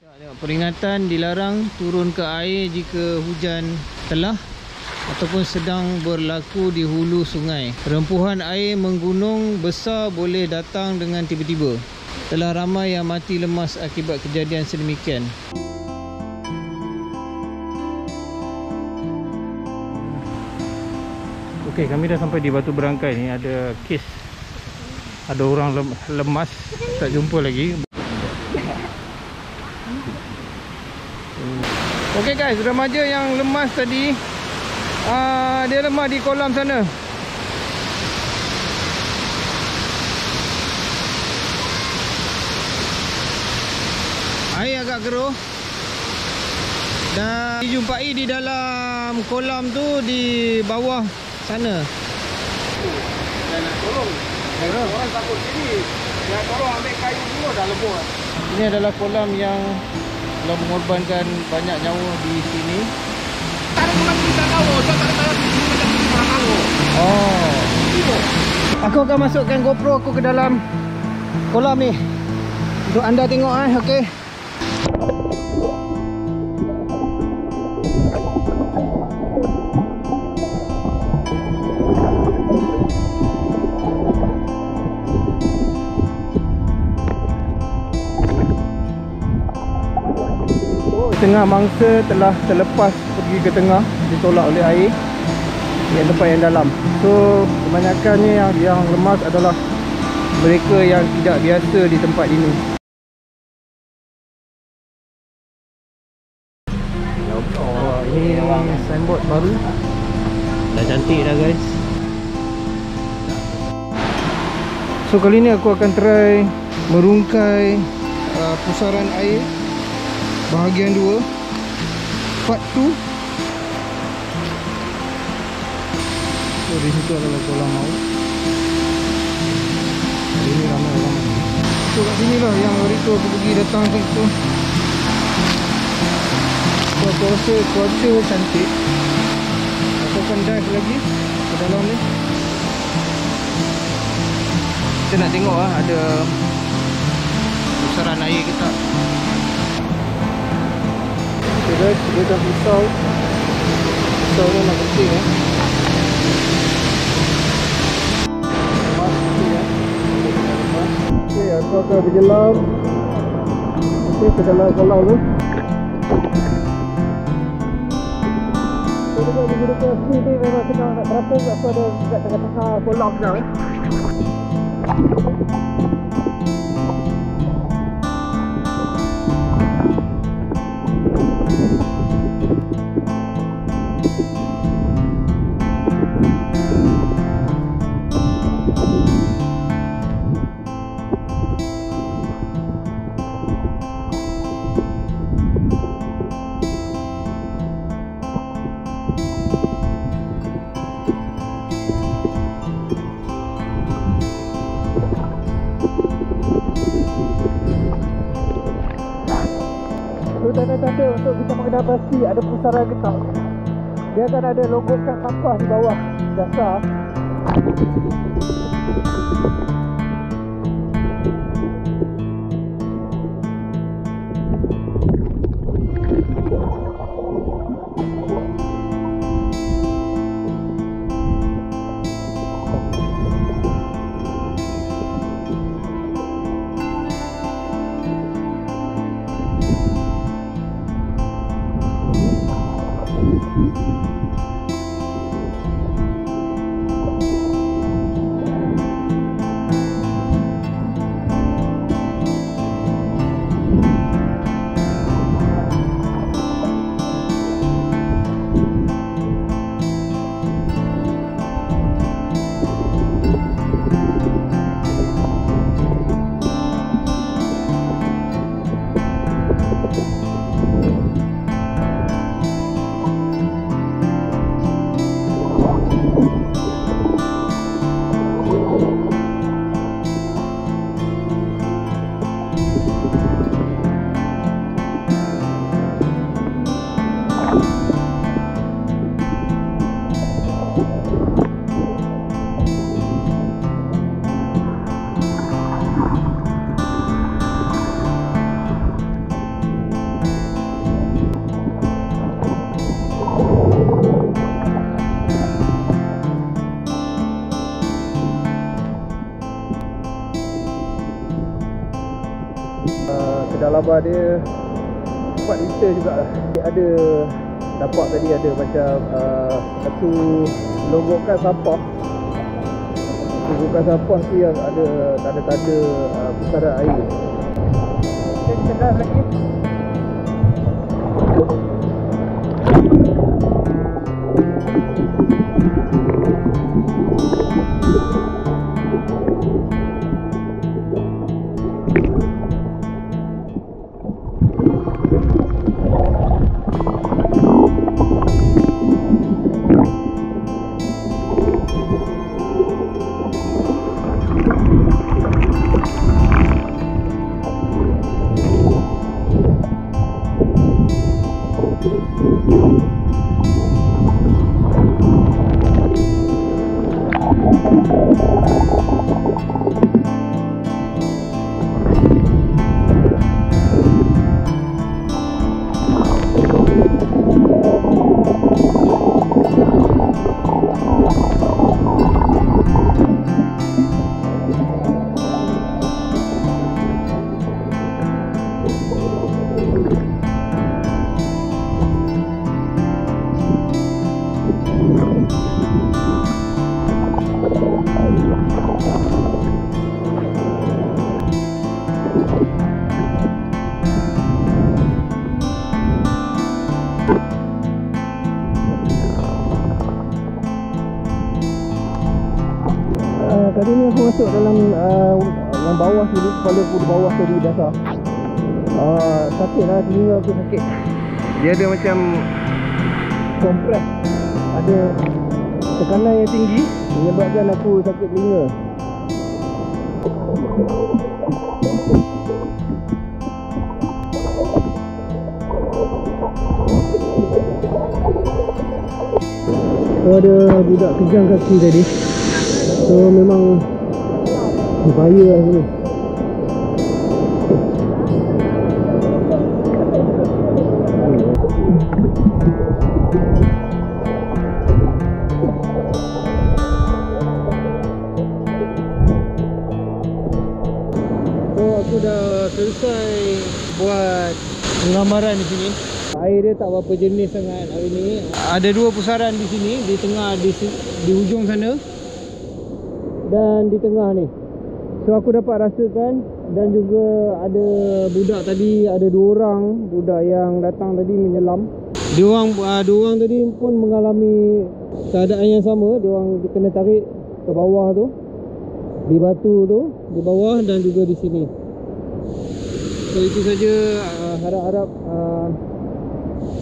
Tengok, Peringatan dilarang turun ke air jika hujan telah ataupun sedang berlaku di hulu sungai. Rempuhan air menggunung besar boleh datang dengan tiba-tiba. Telah ramai yang mati lemas akibat kejadian sedemikian. Okey, kami dah sampai di Batu Berangkai ni ada kes ada orang lem lemas tak jumpa lagi. Okey guys, remaja yang lemas tadi uh, dia lemah di kolam sana. Air agak keruh. Dan dijumpai di dalam kolam tu di bawah sana. Dan nak tolong. Orang takut sini. Dia tolong ambil kayu dulu dah lebur. Ini adalah kolam yang telah mengorbankan banyak nyawa di sini. Tak ada orang kita tahu. So tak ada di sini macam ni orang tahu. Oh. Aku akan masukkan GoPro aku ke dalam kolam ni. Untuk anda tengok eh, okey. Tengah mangsa telah terlepas pergi ke tengah ditolak oleh air yang tempat yang dalam. So kebanyakannya yang yang lemas adalah mereka yang tidak biasa di tempat ini. Oh, ini signboard baru. Dah cantik dah guys. So kali ni aku akan try merungkai uh, pusaran air bahagian 2 part 2 So di situ adalah kolam laut. Hari ni ramai orang. So kat sini lah yang hari tu aku pergi datang ke situ. So aku rasa cuaca cantik. Aku akan dive lagi ke dalam ni. Kita nak tengok lah ada pusaran air ke tak. Okay guys, dia dah pisau. Pisau ni nak penting eh. Okey, aku akan berjelam Okey, ke dalam kolam tu So, juga menggunakan speed ni memang senang nak terapung Aku ada dekat tengah-tengah kolam sekarang pasti ada pusaran getah Dia akan ada logokan sampah di bawah. Dasar dalam bar dia Tempat liter juga. Lah Dia Ada Nampak tadi ada macam uh, Satu Longgokan sampah. Longgokan sampah tu yang ada Tanda-tanda uh, Pusaran air. Kita lagi uh, masuk dalam uh, Yang bawah sini Kepala aku di bawah tadi dasar uh, Sakit lah telinga aku sakit. Dia ada macam Kompres Ada Tekanan yang tinggi Menyebabkan aku sakit telinga. So ada budak kejang kaki tadi. So memang Bahaya lah aku dah selesai buat penggambaran di sini. Air dia tak berapa jenis sangat hari ni. Ada dua pusaran di sini Di tengah, di, di hujung sana. Dan di tengah ni so aku dapat rasakan dan juga ada budak tadi ada dua orang budak yang datang tadi menyelam. Dia orang uh, dua orang tadi pun mengalami keadaan yang sama. Dia orang kena tarik ke bawah tu di batu tu di bawah dan juga di sini. So itu saja uh, harap-harap uh,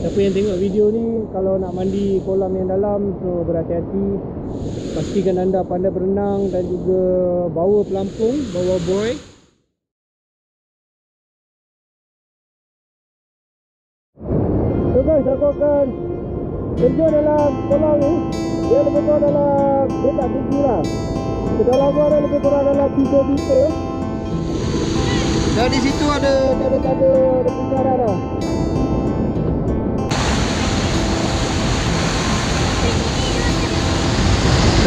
siapa yang tengok video ni kalau nak mandi kolam yang dalam so berhati-hati pastikan anda pandai berenang dan juga bawa pelampung bawa buoy so guys aku akan terjun dalam kolam ni. Dia lebih kurang dalam dia tak tinggi lah kedalaman dia lebih kurang dalam 3 meter. Dan di situ ada tanda-tanda ada pusaran lah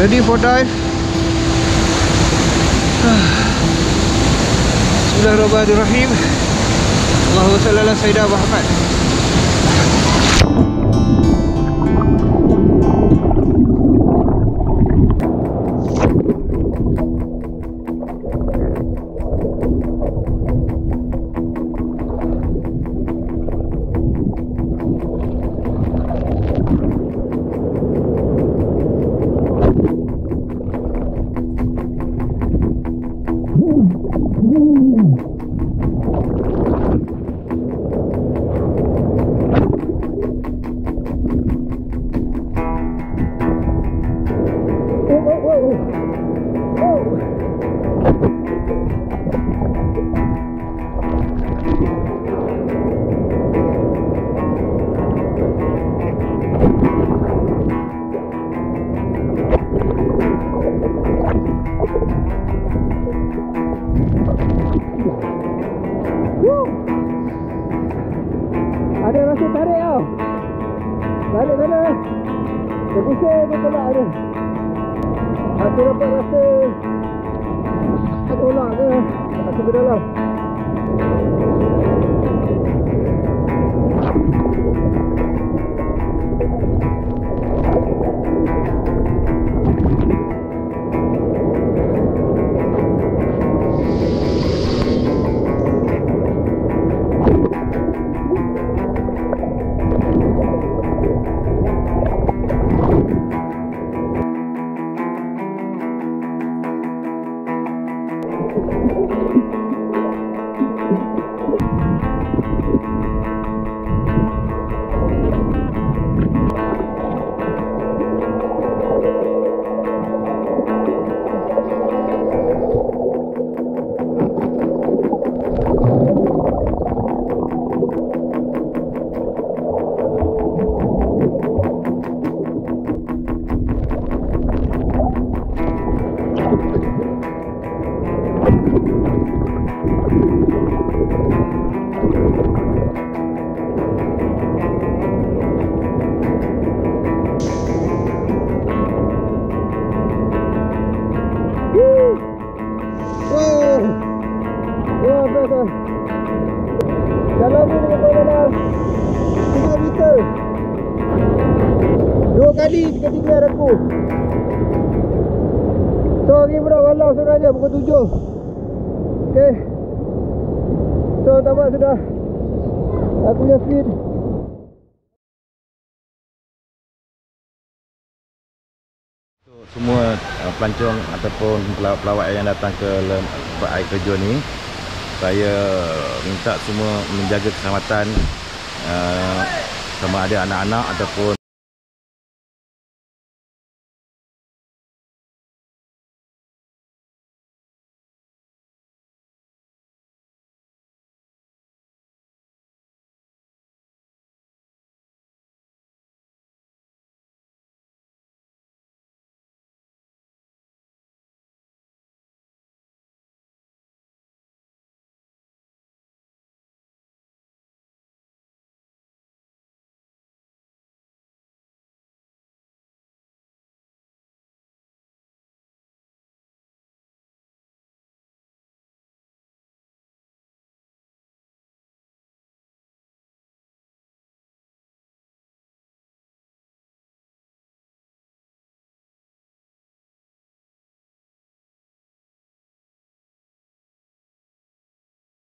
Ready for dive? Bismillahirrahmanirrahim. Allahu salli ala Sayyidah Muhammad. Aku dapat rasa Aku nak ke Aku ke dalam Sebenarnya pukul 7. Okey. So, tamat sudah. Aku punya speed. Semua uh, pelancong ataupun pelawak-pelawak yang datang ke tempat air terjun ni saya minta semua menjaga keselamatan uh, sama ada anak-anak ataupun